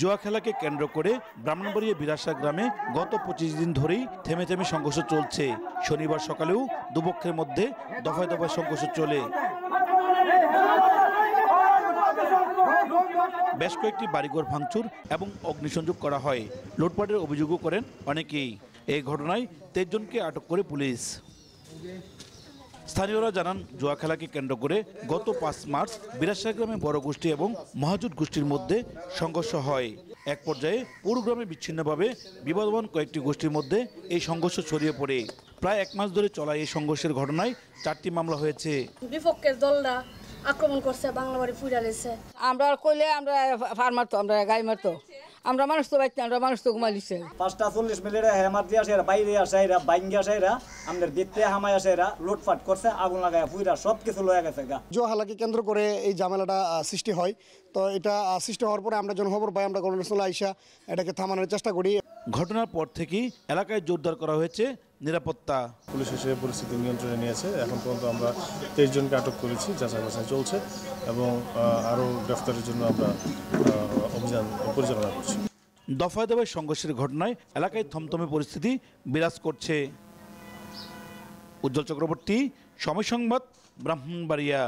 জুয়া খেলাকে কেন্দ্র করে ব্রাহ্মণবাড়িয়া বিরাসা গ্রামে গত পঁচিশ দিন ধরেই থেমে থেমে সংঘর্ষ চলছে। শনিবার সকালেও দুপক্ষের মধ্যে দফায় দফায় সংঘর্ষ চলে। বেশ কয়েকটি বাড়িঘর ভাঙচুর এবং অগ্নিসংযোগ করা হয়। লুটপাটের অভিযোগও করেন অনেকেই। এই ঘটনায় তেইশ জনকে আটক করে পুলিশ। স্থানীয়রা জানান জুয়া খেলাকে কেন্দ্র করে গত পাঁচ মার্চ বিরাশা গ্রামে বড় গোষ্ঠী এবং মহাজুট গোষ্ঠীর মধ্যে সংঘর্ষ হয়। এক পর্যায়ে পুরো গ্রামে বিচ্ছিন্নভাবে বিবাদমান কয়েকটি গোষ্ঠীর মধ্যে এই সংঘর্ষ ছড়িয়ে পড়ে। প্রায় এক মাস ধরে চলা এই সংঘর্ষের ঘটনায় চারটি মামলা হয়েছে। বিপক্ষের দলরা আক্রমণ করছে বাংলা বাড়ি ফুইরা আমরা কইলে আমরা ফার মারতো আমরা গাই মারতো। আমরা মানুষ তো বাইতে আমরা মানুষ তো ঘুমালিছে পাঁচটা চল্লিশ মিনিটে হেমার দিয়ে আসে এরা বাইরে আসে এরা বাইঙ্গে আসে এরা আমাদের ভিতরে হামাই আসে এরা লুটফাট করছে আগুন লাগায় পুইরা সব কিছু লয়ে গেছে গা। জো হালাকে কেন্দ্র করে এই ঝামেলাটা সৃষ্টি হয়। তো এটা সৃষ্টি হওয়ার পরে আমরা যখন খবর পাই আমরা ঘটনাস্থলে আইসা এটাকে থামানোর চেষ্টা করি। ঘটনার পর থেকেই এলাকায় জোরদার করা হয়েছে। নিরাপত্তা পুলিশ এসে পরিস্থিতি নিয়ন্ত্রণে নিয়েছে। এখন পর্যন্ত আমরা তেইশ জনকে আটক করেছি যাচাই বাছাই চলছে এবং আরও গ্রেফতারের জন্য আমরা অভিযান পরিচালনা করছি। দফায় দফায় সংঘর্ষের ঘটনায় এলাকায় থমথমে পরিস্থিতি বিরাজ করছে। উজ্জ্বল চক্রবর্তী, সময় সংবাদ, ব্রাহ্মণবাড়িয়া।